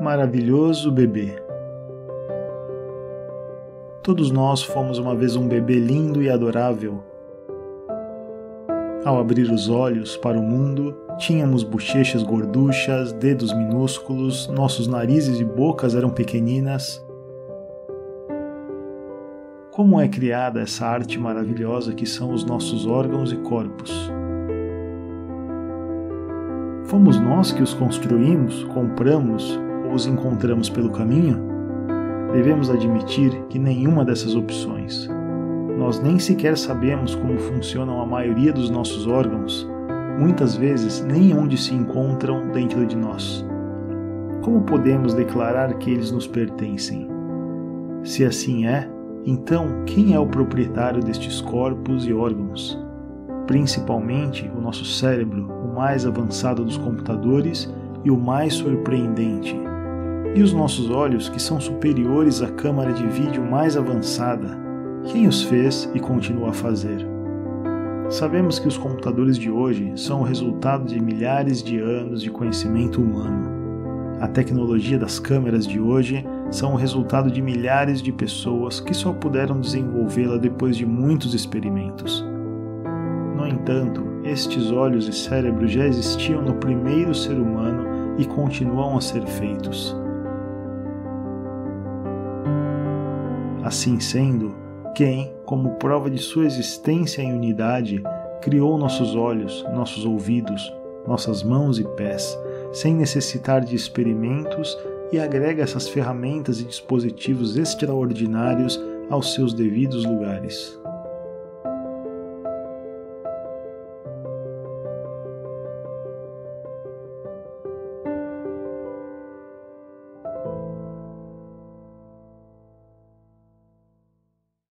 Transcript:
Maravilhoso bebê. Todos nós fomos uma vez um bebê lindo e adorável. Ao abrir os olhos para o mundo, tínhamos bochechas gorduchas, dedos minúsculos, nossos narizes e bocas eram pequeninas. Como é criada essa arte maravilhosa que são os nossos órgãos e corpos? Fomos nós que os construímos, compramos os encontramos pelo caminho? Devemos admitir que nenhuma dessas opções. Nós nem sequer sabemos como funcionam a maioria dos nossos órgãos, muitas vezes nem onde se encontram dentro de nós. Como podemos declarar que eles nos pertencem? Se assim é, então quem é o proprietário destes corpos e órgãos? Principalmente o nosso cérebro, mais avançado dos computadores e o mais surpreendente. E os nossos olhos, que são superiores à câmara de vídeo mais avançada, quem os fez e continua a fazer? Sabemos que os computadores de hoje são o resultado de milhares de anos de conhecimento humano. A tecnologia das câmeras de hoje são o resultado de milhares de pessoas que só puderam desenvolvê-la depois de muitos experimentos. No entanto, estes olhos e cérebros já existiam no primeiro ser humano e continuam a ser feitos. Assim sendo, quem, como prova de sua existência em unidade, criou nossos olhos, nossos ouvidos, nossas mãos e pés, sem necessitar de experimentos e agrega essas ferramentas e dispositivos extraordinários aos seus devidos lugares.